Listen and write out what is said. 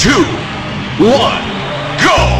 two, one, go!